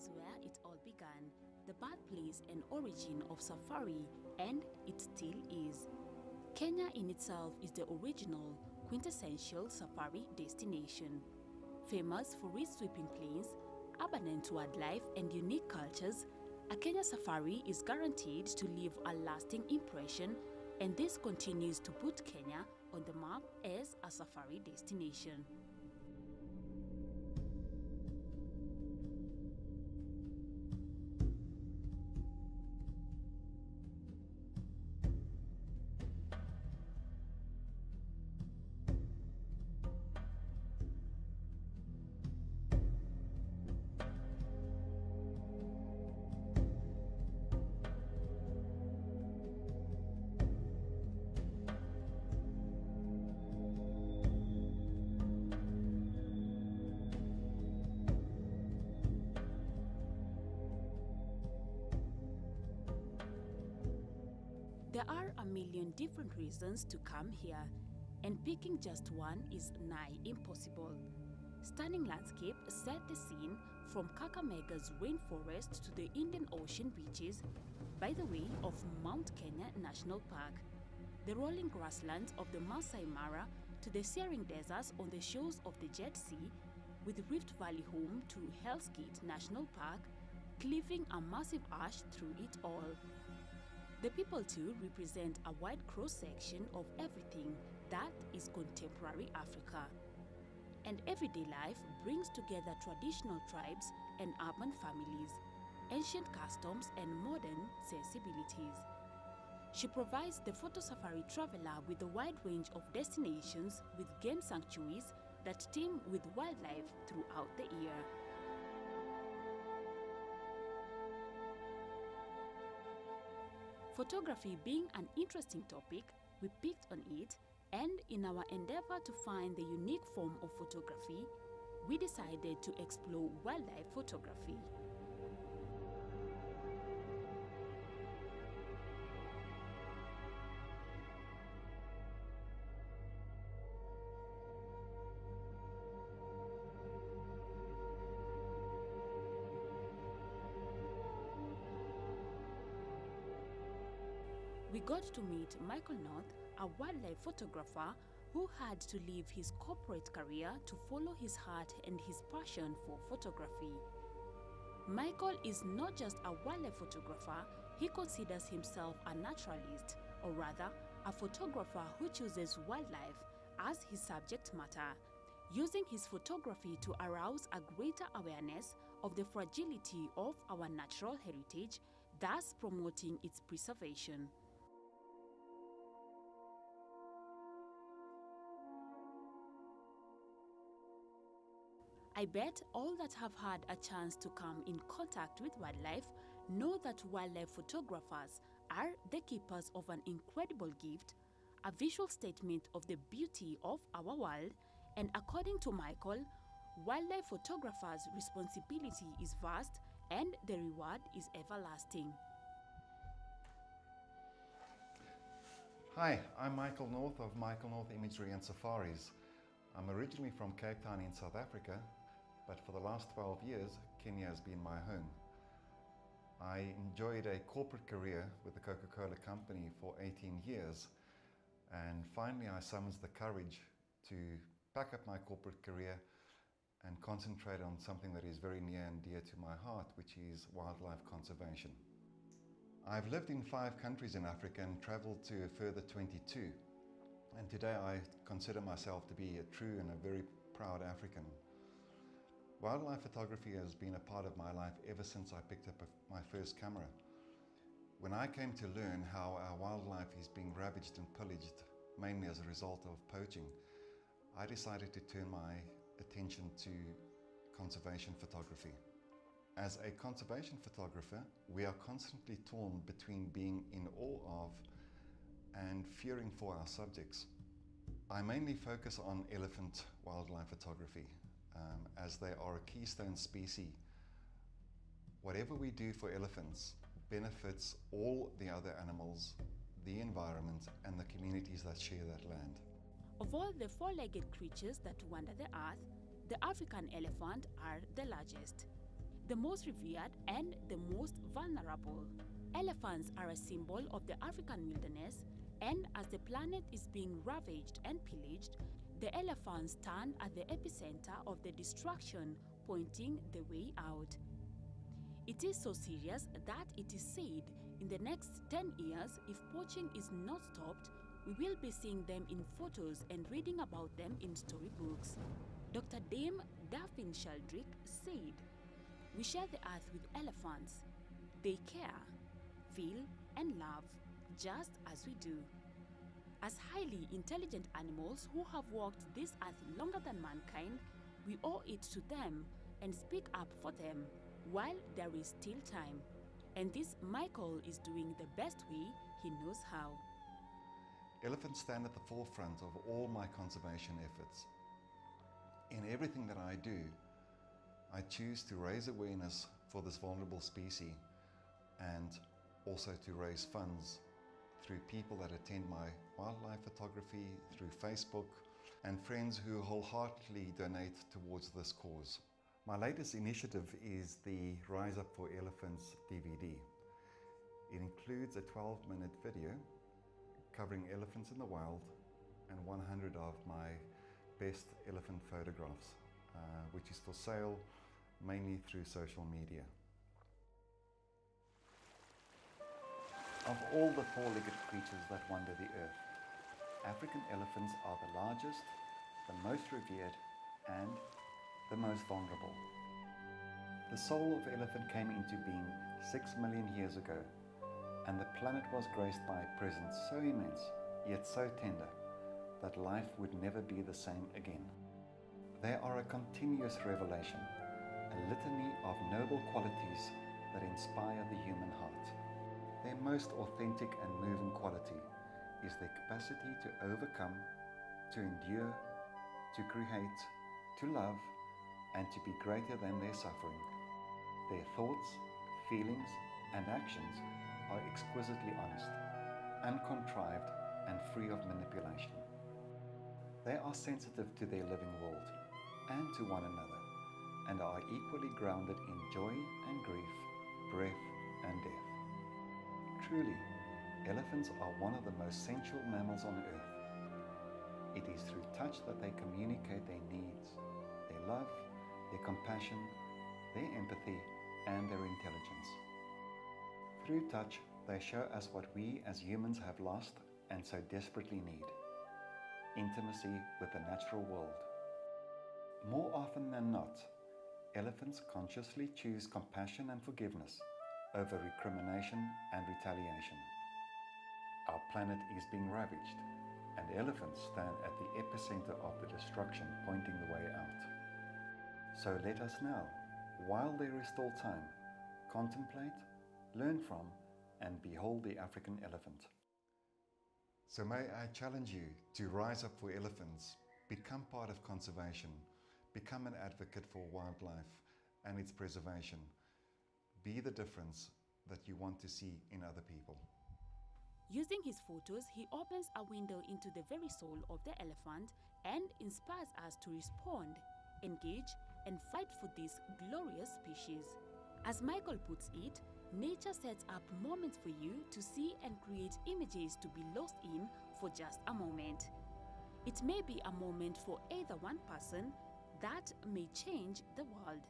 is where it all began, the birthplace and origin of safari, and it still is. Kenya in itself is the original, quintessential safari destination. Famous for its sweeping plains, abundant wildlife, and unique cultures, a Kenya safari is guaranteed to leave a lasting impression, and this continues to put Kenya on the map as a safari destination. There are a million different reasons to come here, and picking just one is nigh impossible. Stunning landscape set the scene from Kakamega's rainforest to the Indian Ocean beaches by the way of Mount Kenya National Park, the rolling grasslands of the Masai Mara to the searing deserts on the shores of the Jade Sea, with Rift Valley home to Hell's Gate National Park, cleaving a massive arch through it all. The people too represent a wide cross-section of everything that is contemporary Africa. And everyday life brings together traditional tribes and urban families, ancient customs and modern sensibilities. She provides the photo safari traveler with a wide range of destinations with game sanctuaries that teem with wildlife throughout the year. Photography being an interesting topic, we picked on it, and in our endeavor to find the unique form of photography, we decided to explore wildlife photography. We got to meet Michael North, a wildlife photographer who had to leave his corporate career to follow his heart and his passion for photography. Michael is not just a wildlife photographer, he considers himself a naturalist, or rather, a photographer who chooses wildlife as his subject matter, using his photography to arouse a greater awareness of the fragility of our natural heritage, thus promoting its preservation. I bet all that have had a chance to come in contact with wildlife know that wildlife photographers are the keepers of an incredible gift, a visual statement of the beauty of our world, and according to Michael, wildlife photographers' responsibility is vast and the reward is everlasting. Hi, I'm Michael North of Michael North Imagery and Safaris. I'm originally from Cape Town in South Africa, but for the last 12 years, Kenya has been my home. I enjoyed a corporate career with the Coca-Cola company for 18 years, and finally I summoned the courage to pack up my corporate career and concentrate on something that is very near and dear to my heart, which is wildlife conservation. I've lived in five countries in Africa and traveled to a further 22. And today I consider myself to be a true and a very proud African. Wildlife photography has been a part of my life ever since I picked up my first camera. When I came to learn how our wildlife is being ravaged and pillaged, mainly as a result of poaching, I decided to turn my attention to conservation photography. As a conservation photographer, we are constantly torn between being in awe of and fearing for our subjects. I mainly focus on elephant wildlife photography um, as they are a keystone species. Whatever we do for elephants benefits all the other animals, the environment and the communities that share that land. Of all the four-legged creatures that wander the earth, the African elephant are the largest. the most revered and the most vulnerable. Elephants are a symbol of the African wilderness, and as the planet is being ravaged and pillaged, the elephants stand at the epicenter of the destruction, pointing the way out. It is so serious that it is said in the next 10 years, if poaching is not stopped, we will be seeing them in photos and reading about them in storybooks. Dr. Dame Daphne Sheldrick said, We share the earth with elephants. They care, feel, and love just as we do. Highly intelligent animals who have walked this earth longer than mankind, we owe it to them and speak up for them while there is still time. And this Michael is doing the best way he knows how. Elephants stand at the forefront of all my conservation efforts. In everything that I do, I choose to raise awareness for this vulnerable species and also to raise funds through people that attend my wildlife photography, through Facebook, and friends who wholeheartedly donate towards this cause. My latest initiative is the Rise Up for Elephants DVD. It includes a 12 minute video covering elephants in the wild and 100 of my best elephant photographs, uh, which is for sale mainly through social media. Of all the four-legged creatures that wander the earth, African elephants are the largest, the most revered, and the most vulnerable. The soul of elephant came into being six million years ago, and the planet was graced by a presence so immense, yet so tender, that life would never be the same again. They are a continuous revelation, a litany of noble qualities that inspire the human. Their most authentic and moving quality is their capacity to overcome, to endure, to create, to love, and to be greater than their suffering. Their thoughts, feelings, and actions are exquisitely honest, uncontrived, and free of manipulation. They are sensitive to their living world and to one another, and are equally grounded in joy and grief, breath and death. Truly, elephants are one of the most sensual mammals on earth. It is through touch that they communicate their needs, their love, their compassion, their empathy, and their intelligence. Through touch, they show us what we as humans have lost and so desperately need intimacy with the natural world. More often than not, elephants consciously choose compassion and forgiveness over recrimination and retaliation. Our planet is being ravaged, and elephants stand at the epicenter of the destruction pointing the way out. So let us now, while there is still time, contemplate, learn from, and behold the African elephant. So may I challenge you to rise up for elephants, become part of conservation, become an advocate for wildlife and its preservation be the difference that you want to see in other people. Using his photos, he opens a window into the very soul of the elephant and inspires us to respond, engage, and fight for this glorious species. As Michael puts it, nature sets up moments for you to see and create images to be lost in for just a moment. It may be a moment for either one person that may change the world.